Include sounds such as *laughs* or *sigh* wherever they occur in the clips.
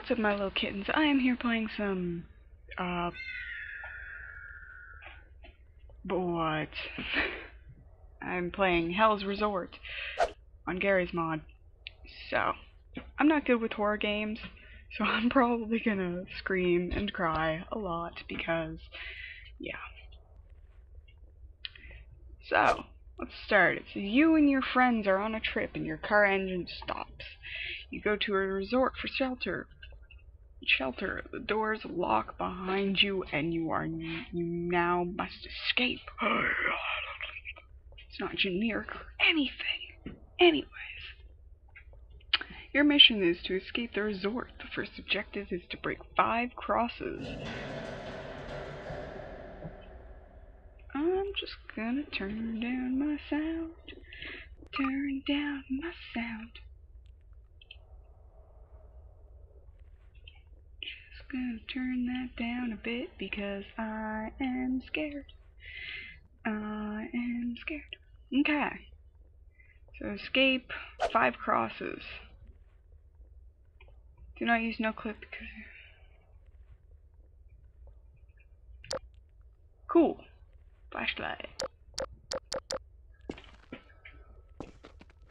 What's up, my little kittens? I am here playing some, uh, what? I'm playing Hell's Resort on Garry's Mod. So, I'm not good with horror games, so *laughs* I'm probably gonna scream and cry a lot because, yeah. So, let's start. It says you and your friends are on a trip and your car engine stops. You go to a resort for shelter. Shelter. The doors lock behind you and you are you now must escape. *sighs* It's not generic or anything. Anyways. Your mission is to escape the resort. The first objective is to break five crosses. I'm just gonna turn down my sound. Turn down my sound. Just gonna turn that down a bit because I am scared. I am scared. Okay. So escape five crosses. Do not use no clip because Cool. Flashlight.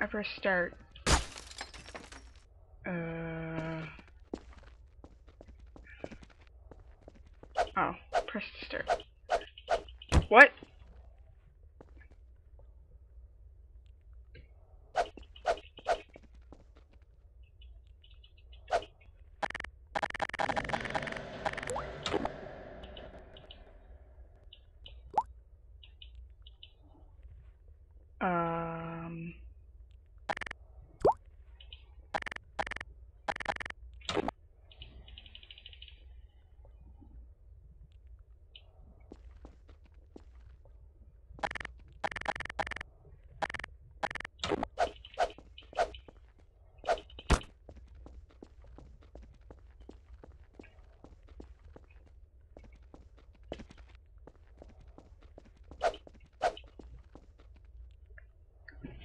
I press start. Uh Oh, press start. What? Um.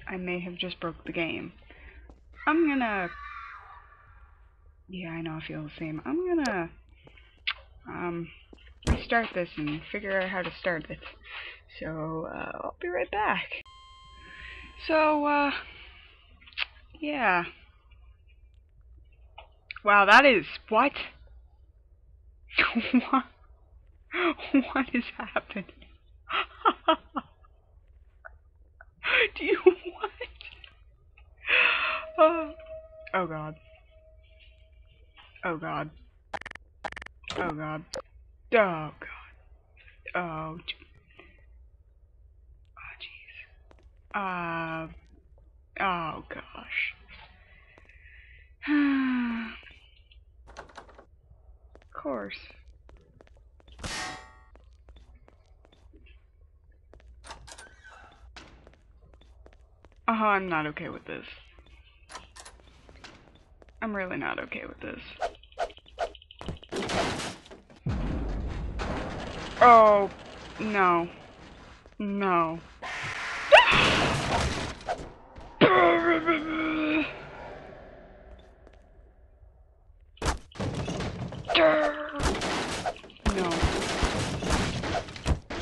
I may have just broke the game. I'm gonna... Yeah, I know I feel the same. I'm gonna... Um, restart this and figure out how to start it. So, uh, I'll be right back. So, uh... Yeah. Wow, that is... What? *laughs* what? What is happening? *laughs* Do you what? Oh, oh god. Oh god. Oh god. Oh god. Oh. Oh jeez. Uh. Oh gosh. *sighs* of course. Uh -huh, I'm not okay with this. I'm really not okay with this. Oh, no. No.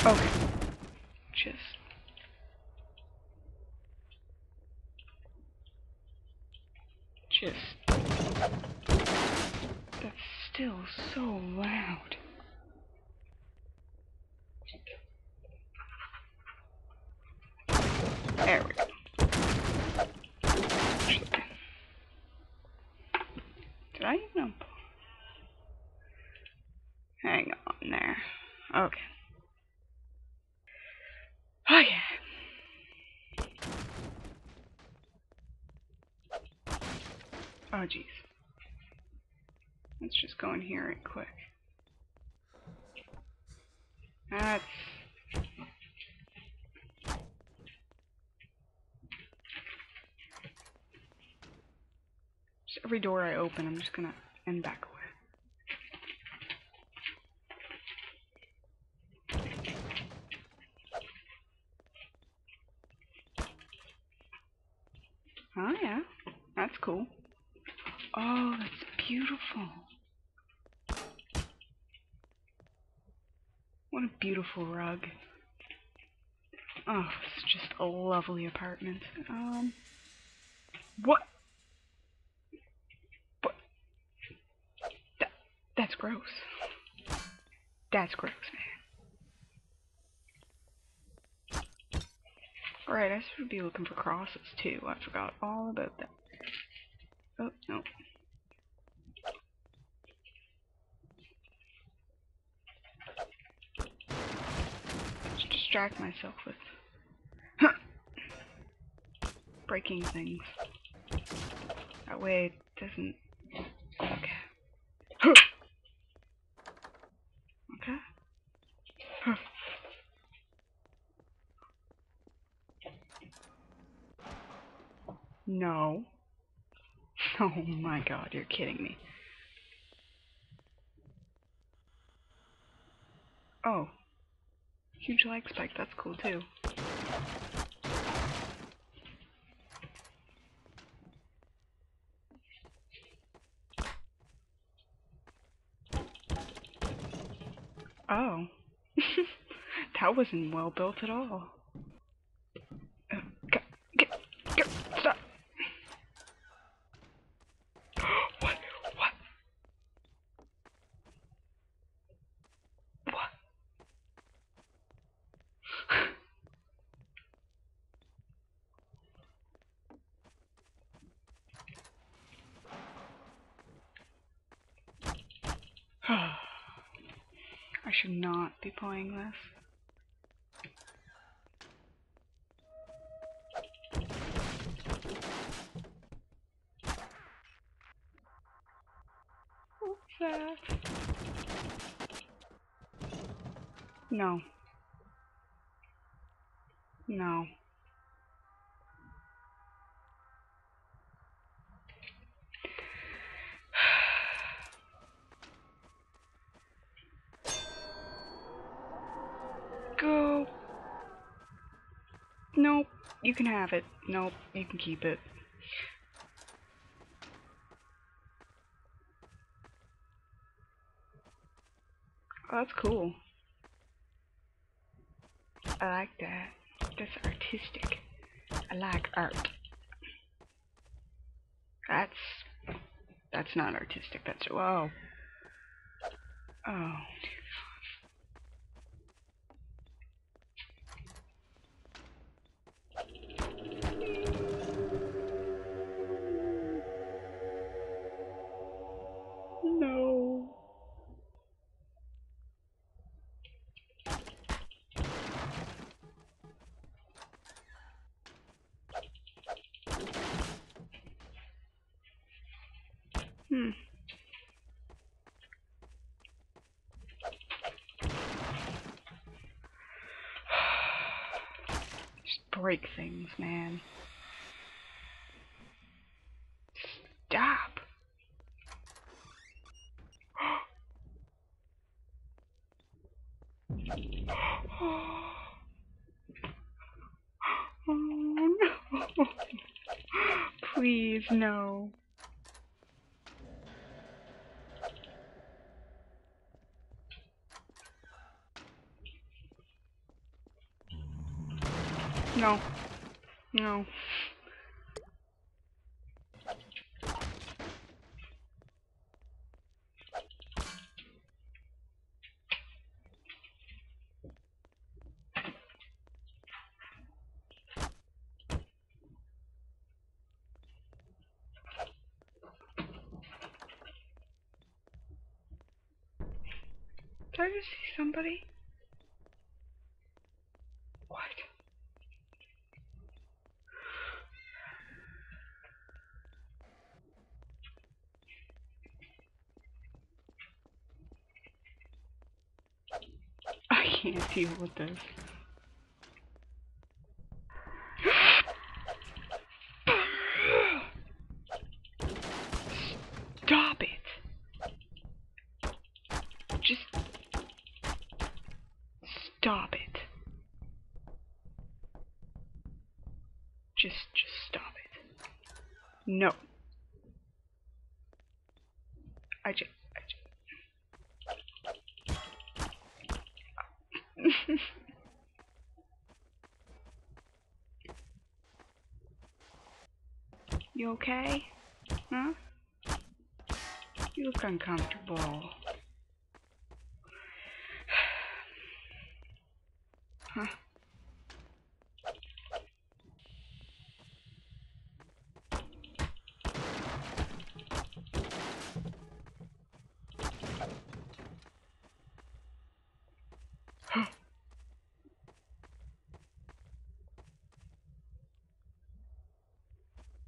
Okay. Just just that's still so loud. There we go. Did I even Hang on there. Okay. Oh yeah. Oh jeez. Let's just go in here right quick. That's door I open, I'm just gonna end back away. Oh yeah, that's cool. Oh, that's beautiful. What a beautiful rug. Oh, it's just a lovely apartment. Um, what? Gross. That's gross, man. Alright, I should be looking for crosses too. I forgot all about that. Oh, no. Just distract myself with *laughs* breaking things. That way it doesn't. Okay. okay. No. *laughs* Oh my god, you're kidding me. Oh. Huge lag spike, that's cool too. Oh. *laughs* that wasn't well built at all. Uh, go, get, go, stop. what? What? What? I should not be playing this. That? Uh. No. You can have it. Nope. You can keep it. Oh, that's cool. I like that. That's artistic. I like art. That's that's not artistic. That's whoa. Oh. Just break things, man. Stop. *gasps* Oh no. *laughs* Please, no. No. No. Did I just see somebody? What? I can't deal. Stop it! Just stop it. Just, just stop it. No. I just, I just. you okay? Huh? You look uncomfortable. *sighs* Huh?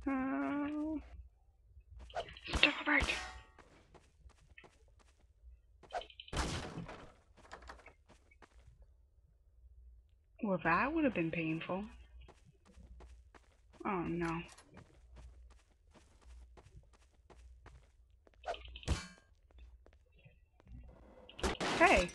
Oh. Stop it! Well, that would have been painful. Oh no. Hey!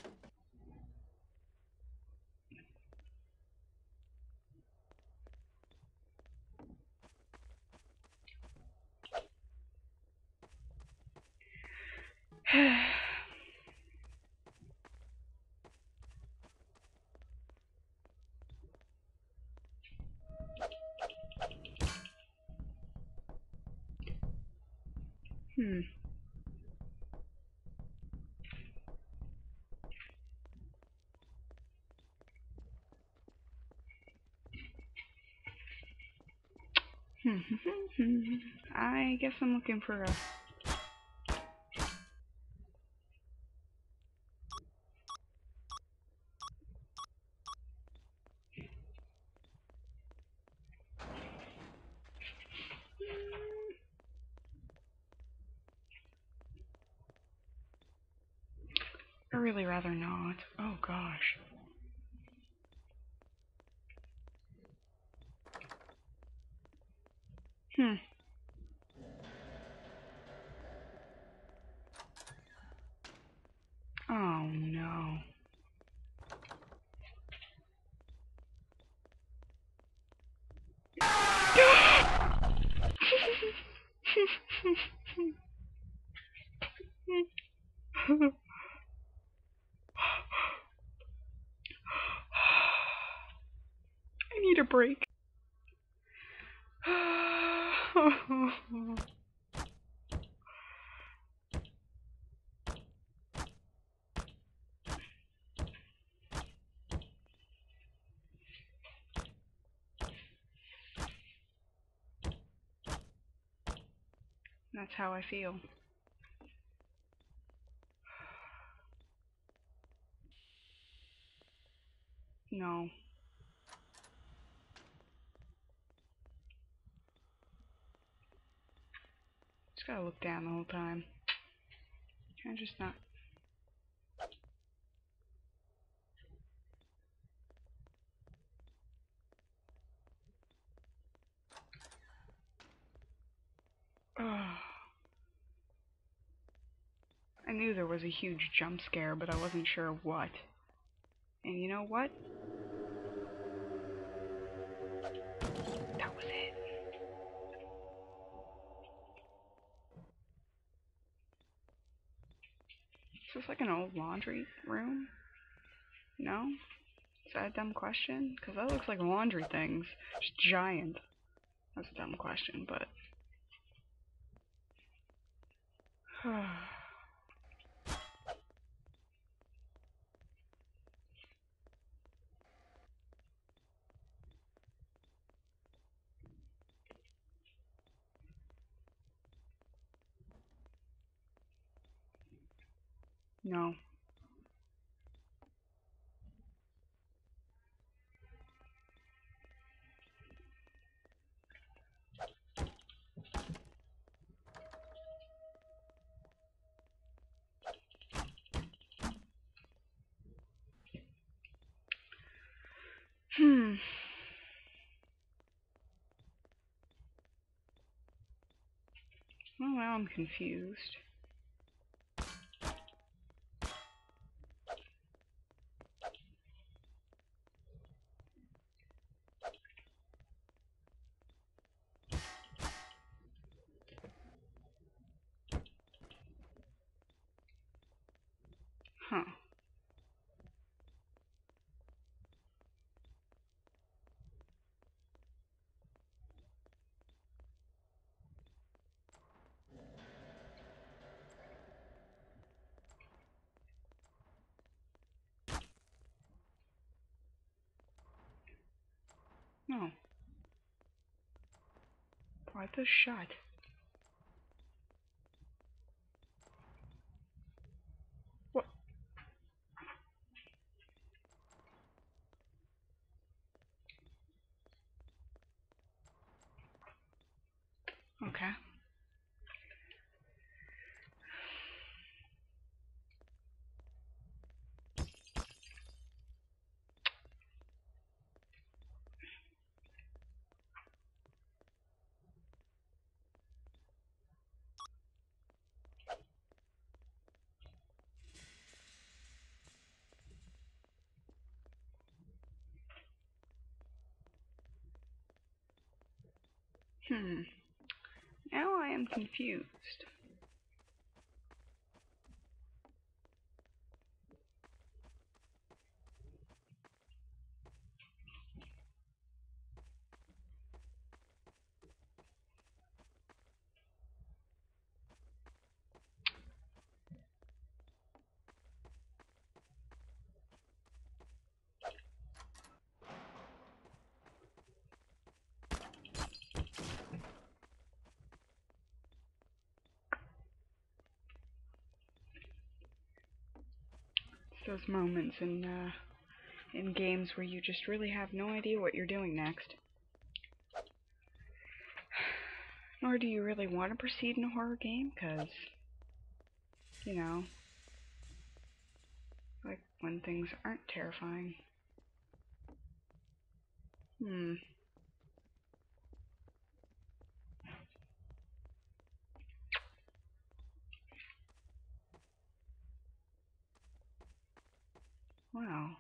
Hmm. Hmm, hmm, hmm. I guess I'm looking for a I really rather not. Oh gosh. Hmm. Oh no. I need a break. *sighs* That's how I feel. *sighs* No. Gotta look down the whole time. I'm just not? Ugh. *sighs* I knew there was a huge jump scare, but I wasn't sure what. And you know what? Is this like an old laundry room? No? Is that a dumb question? Because that looks like laundry things. Just giant. That's a dumb question, but... *sighs* *sighs* no. Hmm. Well, now I'm confused. Huh. No. Why the shut? What? Okay. Hmm. Now I am confused. It's those moments in uh, in games where you just really have no idea what you're doing next. *sighs* Nor do you really want to proceed in a horror game, because, you know, like when things aren't terrifying. Hmm. Wow.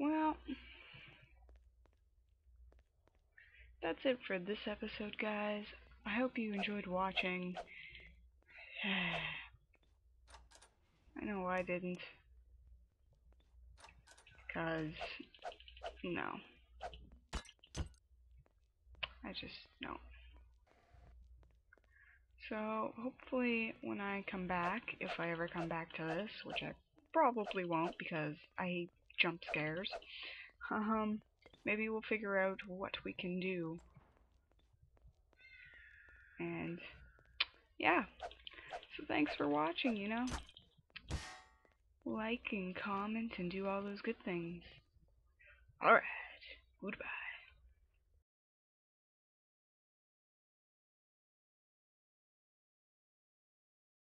Well, that's it for this episode, guys. I hope you enjoyed watching. *sighs* I know I didn't. Because, no. I just, no. So, hopefully when I come back, if I ever come back to this, which I probably won't because I jump scares, um, maybe we'll figure out what we can do. And, yeah. So thanks for watching, you know. Like and comment and do all those good things. Alright, goodbye.